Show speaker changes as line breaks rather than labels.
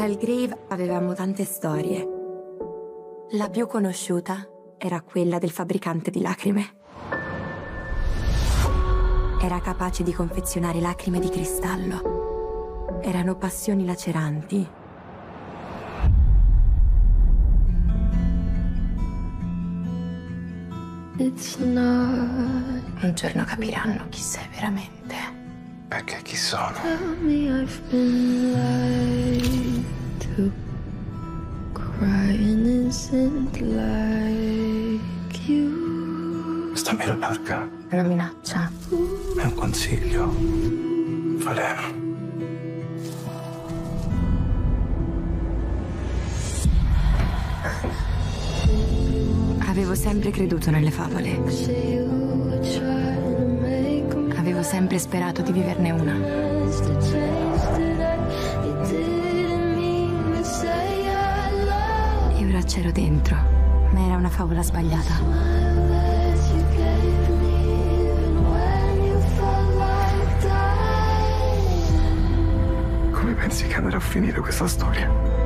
Al Grave avevamo tante storie. La più conosciuta era quella del fabbricante di lacrime. Era capace di confezionare lacrime di cristallo. Erano passioni laceranti. Un giorno capiranno chi sei veramente.
Perché chi sono? Stammi larga.
È una minaccia.
È un consiglio. Falem.
Avevo sempre creduto nelle favole. Avevo sempre sperato di viverne una. C'ero dentro, ma era una favola sbagliata.
Come pensi che andrà a finire questa storia?